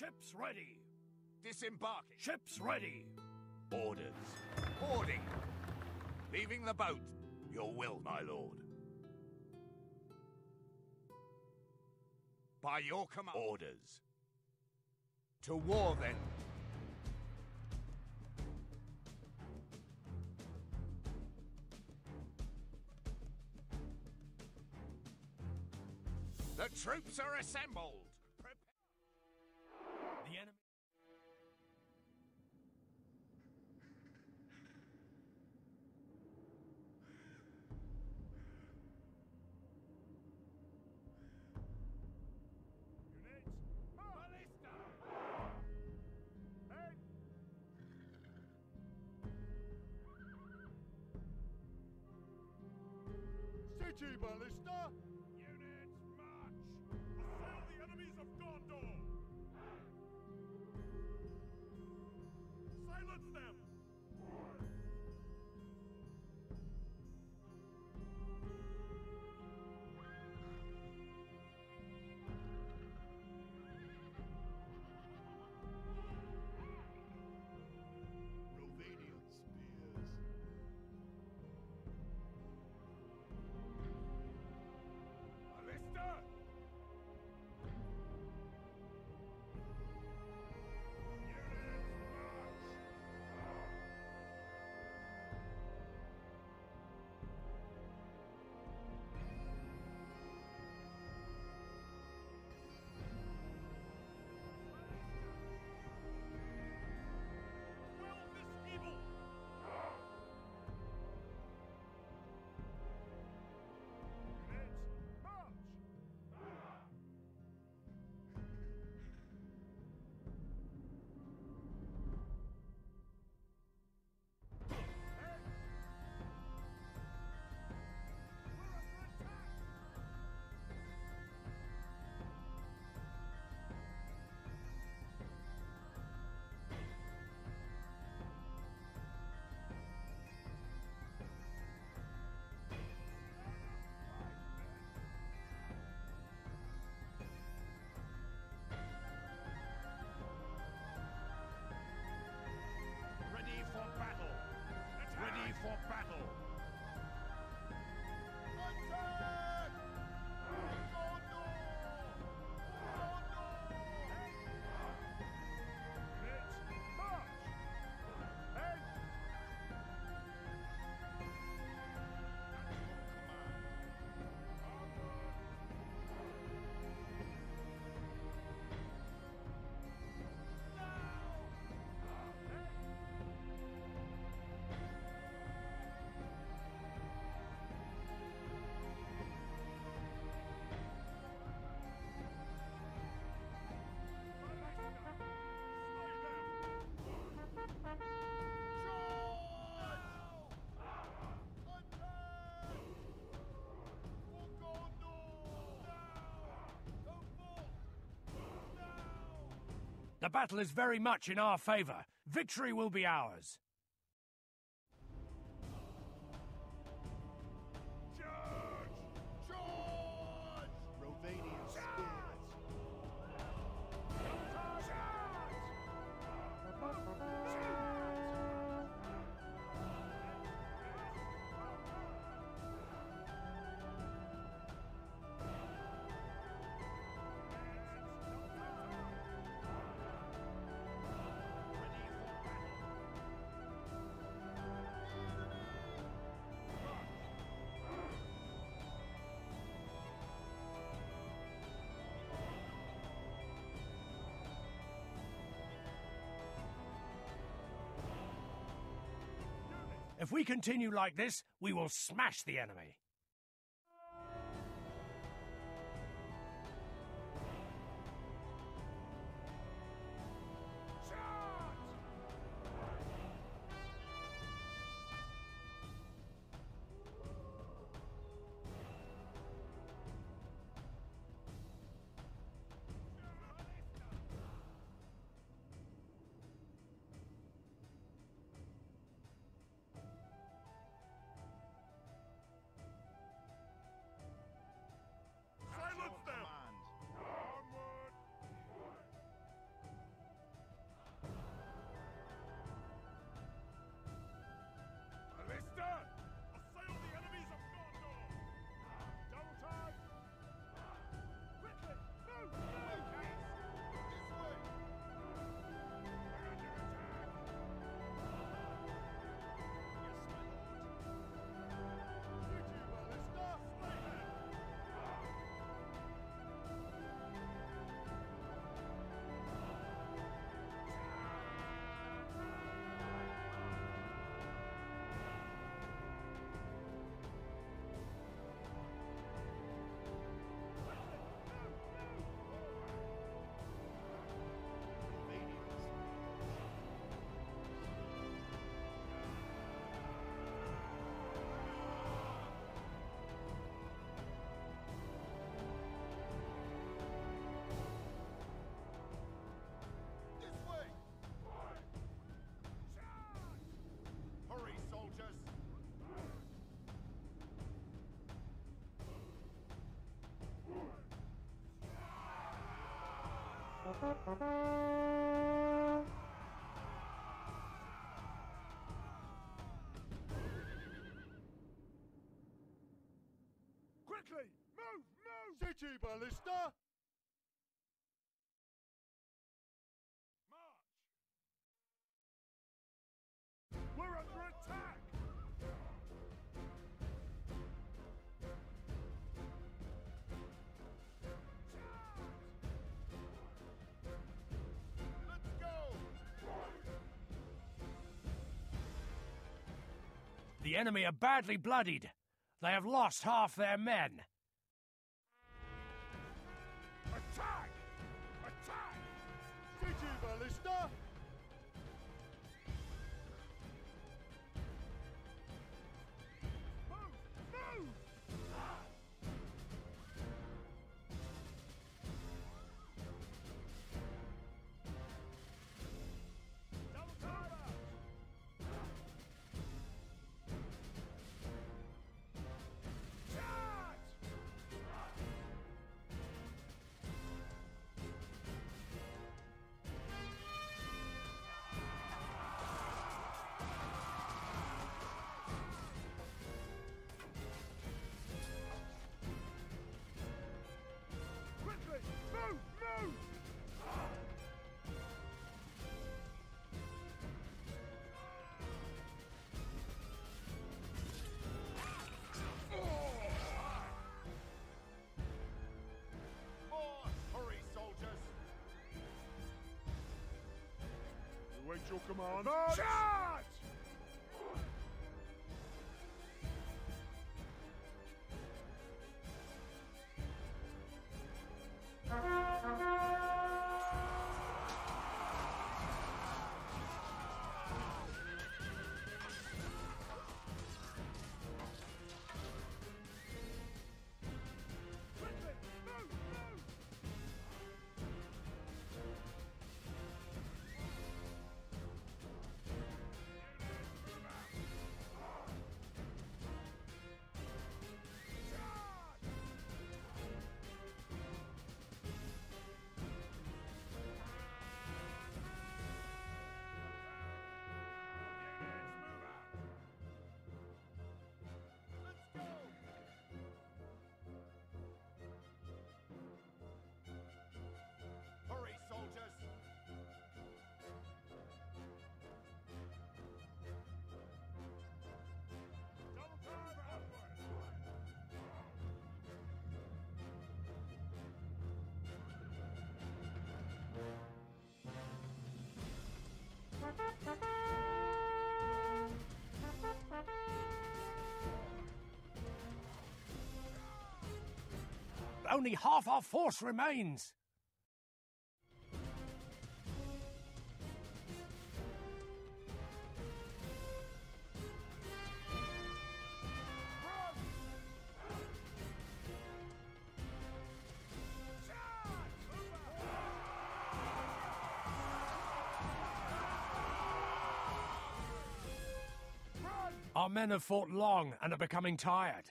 Ships ready. Disembarking. Ships ready. Orders. Boarding. Leaving the boat. Your will, my lord. By your command. Orders. To war, then. The troops are assembled. The battle is very much in our favor. Victory will be ours. We continue like this, we will smash the enemy. Quickly! Move! Move! City Ballista! Enemy are badly bloodied. They have lost half their men. Attack! Attack! City Ballista! Await your command. Charge! Only half our force remains. Our men have fought long and are becoming tired.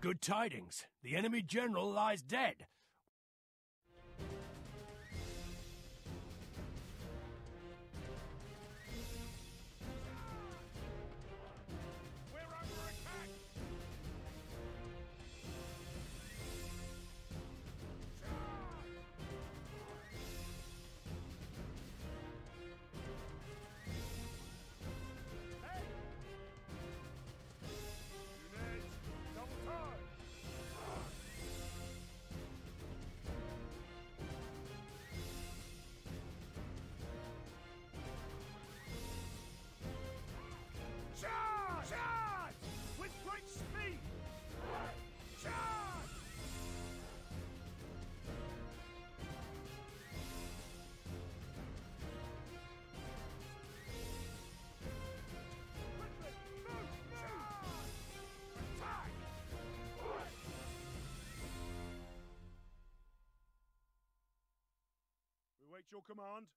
Good tidings. The enemy general lies dead. Wait your command.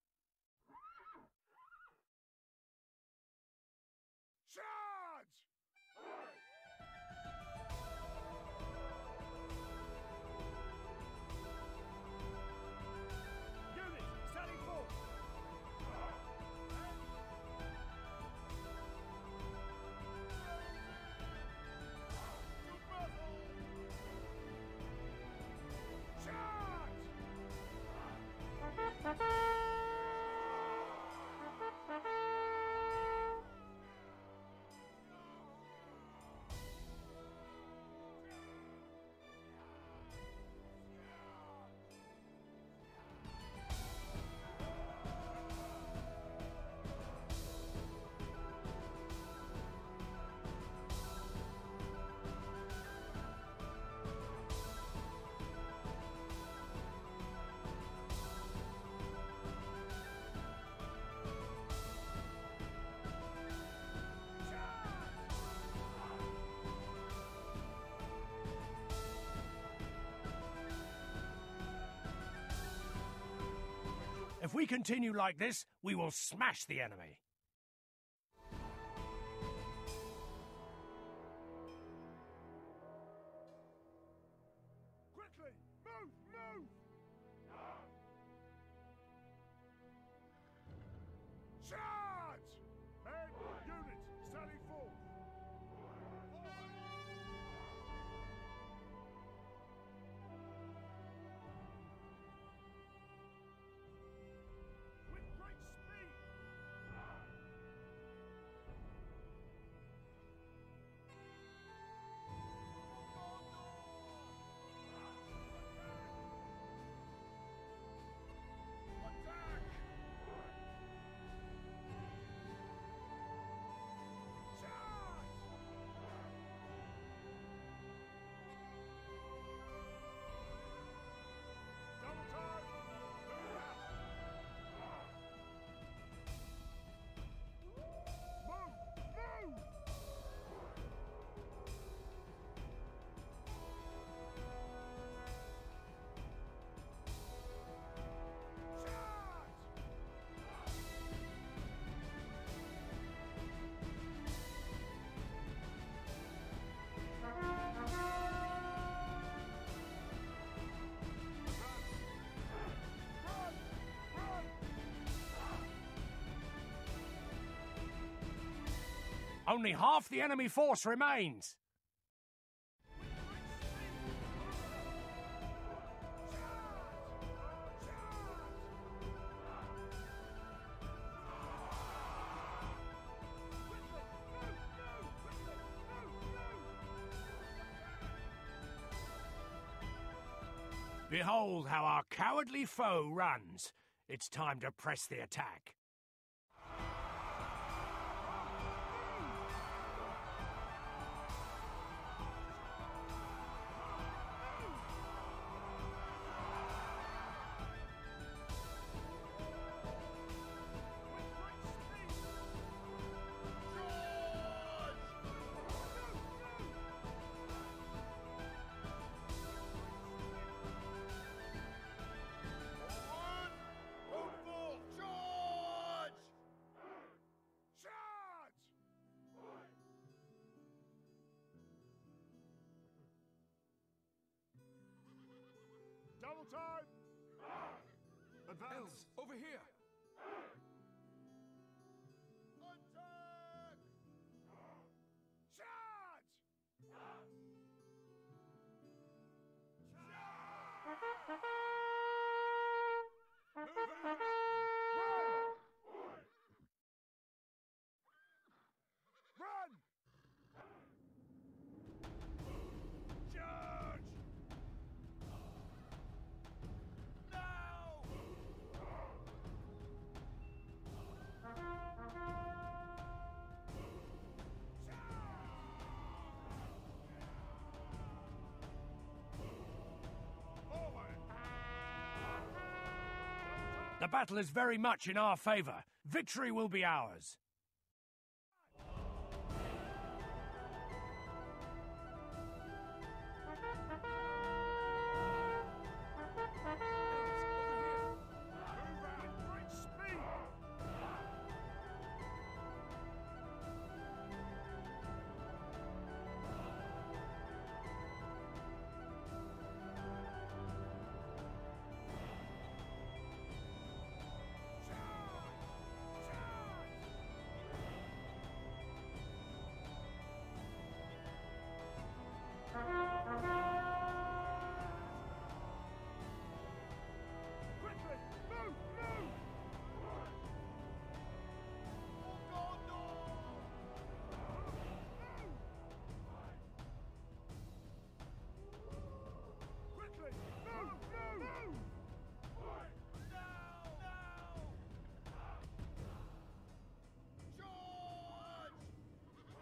If we continue like this, we will smash the enemy. Only half the enemy force remains. Behold how our cowardly foe runs. It's time to press the attack. Run! The battle is very much in our favor. Victory will be ours.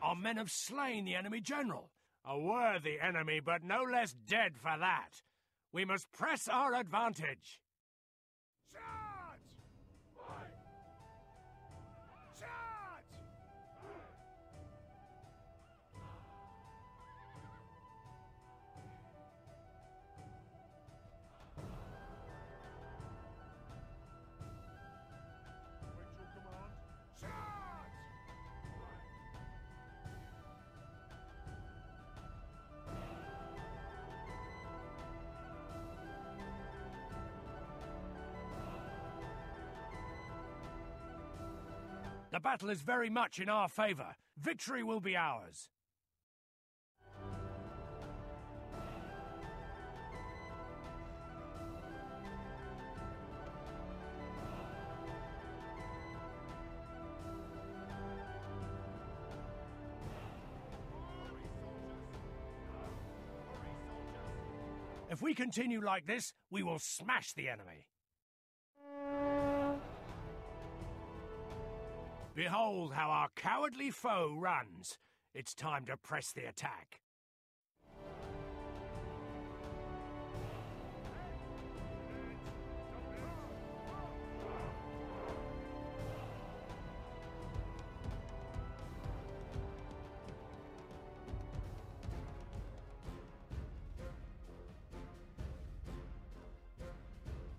Our men have slain the enemy general. A worthy enemy, but no less dead for that. We must press our advantage. Battle is very much in our favor. Victory will be ours. If we continue like this, we will smash the enemy. Behold how our cowardly foe runs. It's time to press the attack.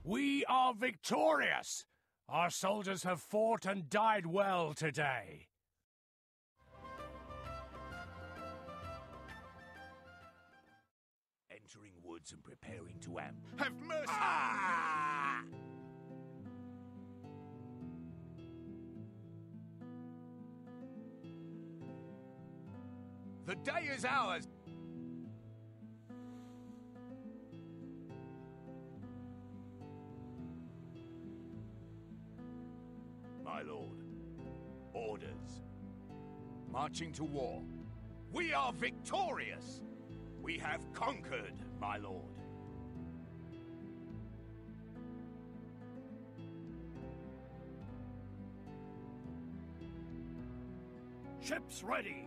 We are victorious! Our soldiers have fought and died well today. Entering woods and preparing to amp. Have mercy! Ah! The day is ours. Marching to war. We are victorious. We have conquered, my lord. Ships ready!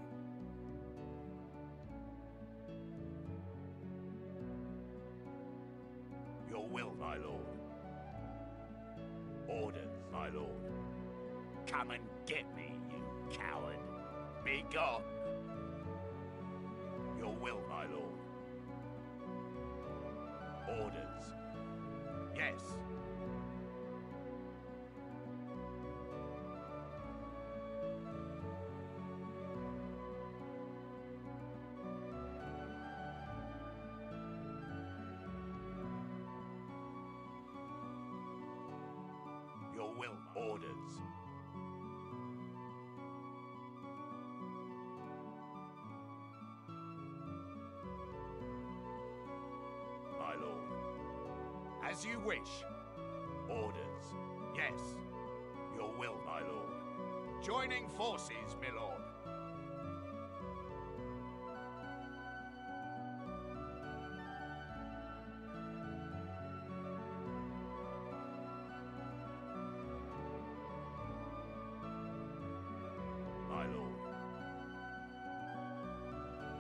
Your will, my lord. Orders, my lord. Come and get me. Gone. Your will, my lord. Orders. Yes. Your will, orders. As you wish. Orders. Yes. Your will, my lord. Joining forces, my lord. My lord.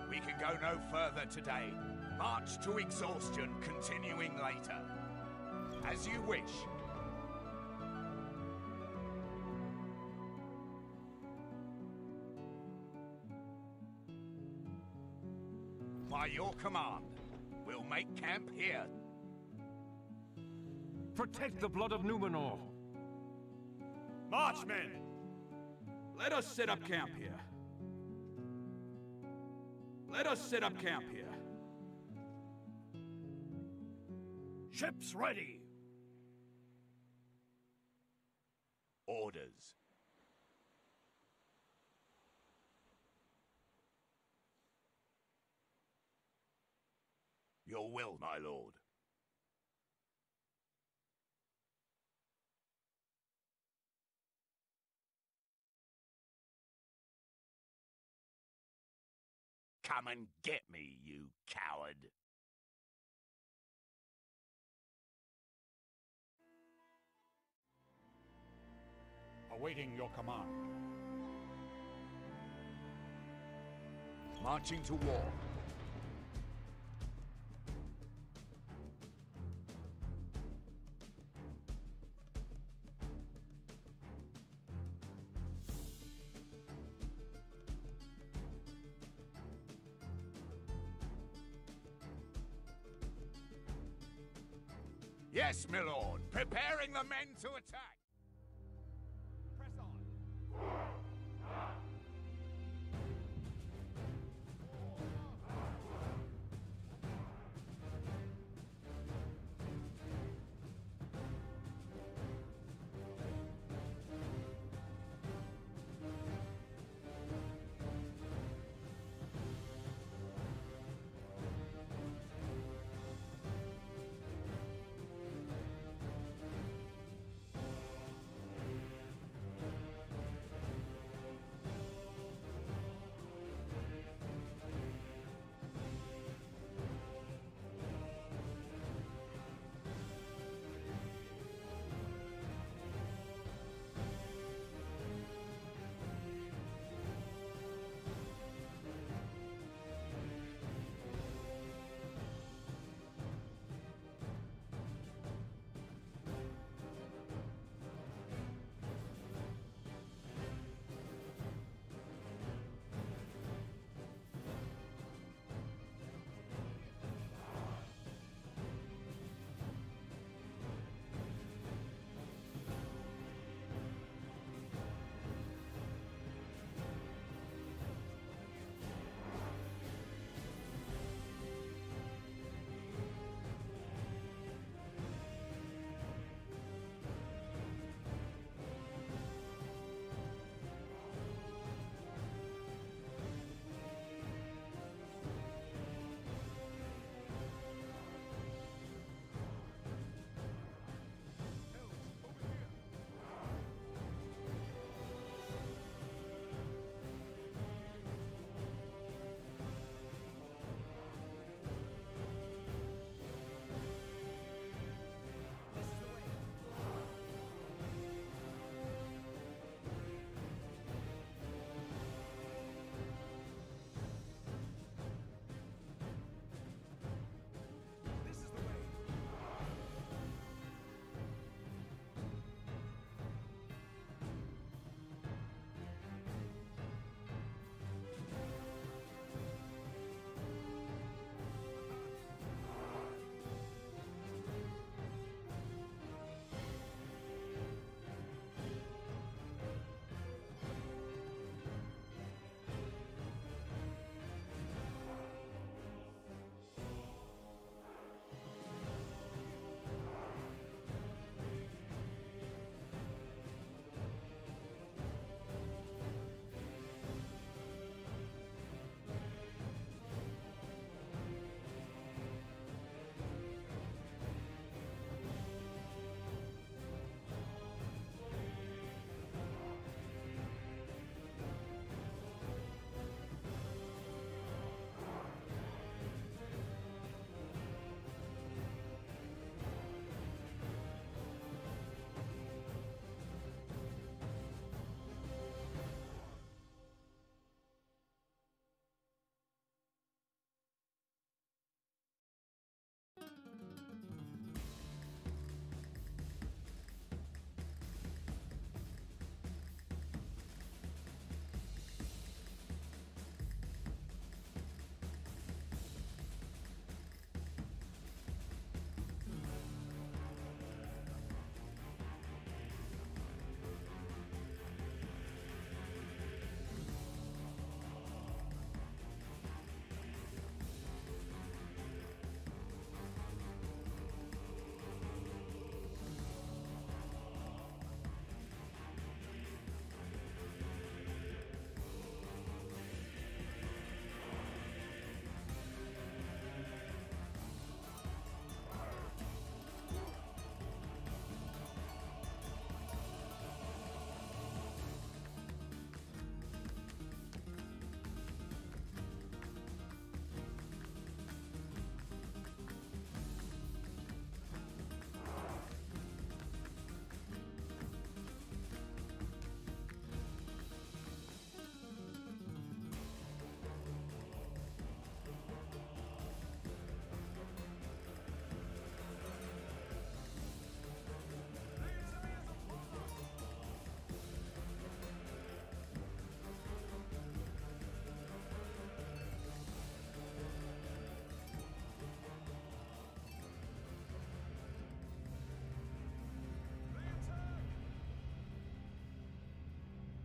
We can go no further today. March to exhaustion, continuing later. As you wish. By your command, we'll make camp here. Protect the blood of Numenor. March, men! Let us set up camp here. Let us set up camp here. Ships ready! Orders. Your will, my lord. Come and get me, you coward. Awaiting your command. Marching to war. Yes, my lord. Preparing the men to attack.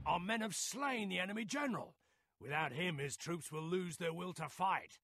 Our men have slain the enemy general. Without him, his troops will lose their will to fight.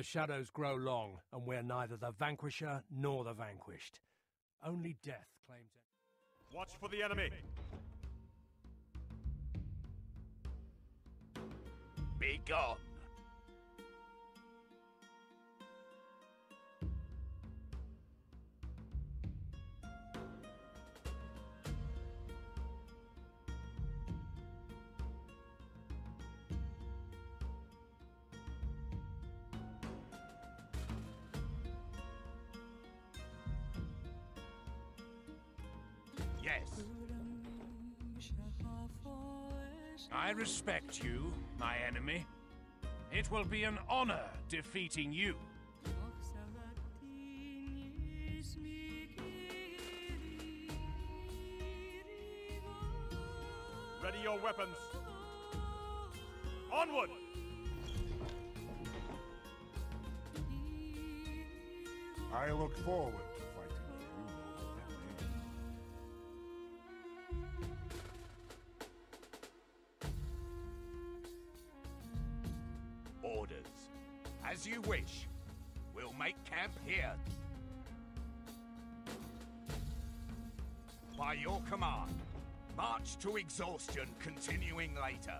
The shadows grow long, and we're neither the vanquisher nor the vanquished. Only death claims it. Watch for the enemy. Be gone. Respect you, my enemy. It will be an honor defeating you. Ready your weapons. Onward! I look forward you wish. We'll make camp here. By your command. March to exhaustion, continuing later.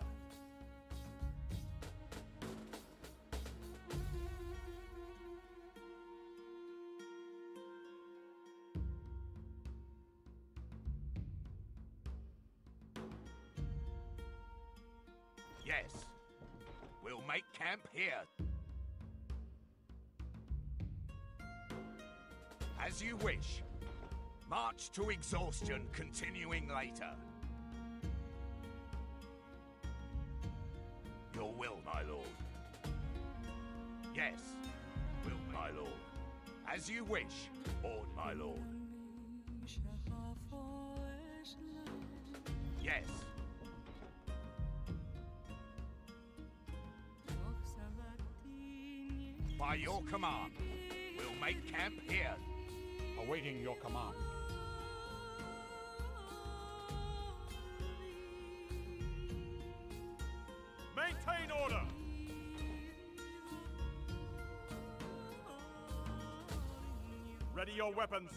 To exhaustion, continuing later. Your will, my lord. Yes, will, my lord. As you wish, Ord, my lord. Yes. By your command, we'll make camp here. Awaiting your command. Ready your weapons.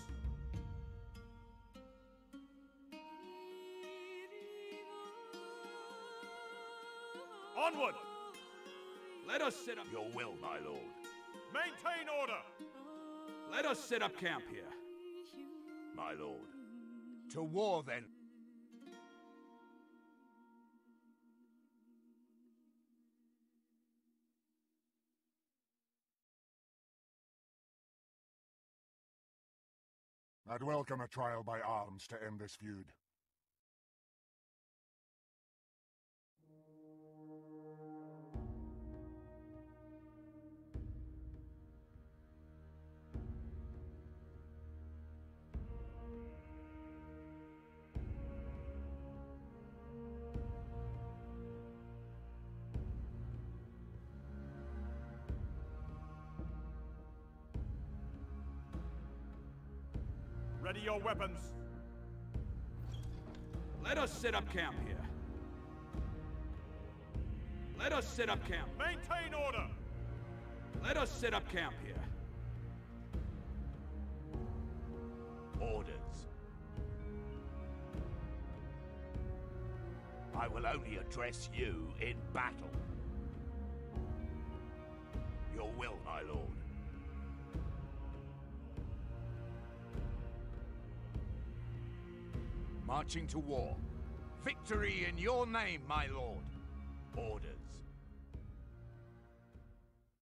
Onward! Let us set up. Your will, my lord. Maintain order! Let us set up camp here. My lord. To war, then. I'd welcome a trial by arms to end this feud. Your weapons. Let us set up camp here. Let us set up camp. Maintain order! Let us set up camp here. Orders. I will only address you in battle. Your will, my lord. Marching to war. Victory in your name, my lord. Orders.